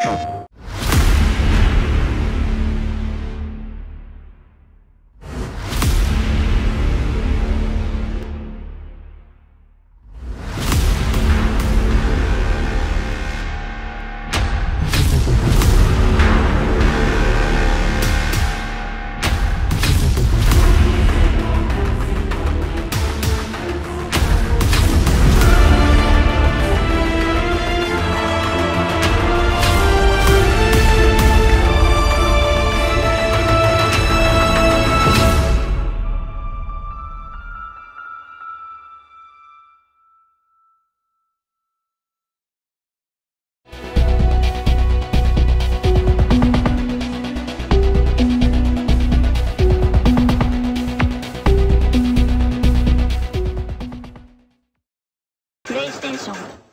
you イステーション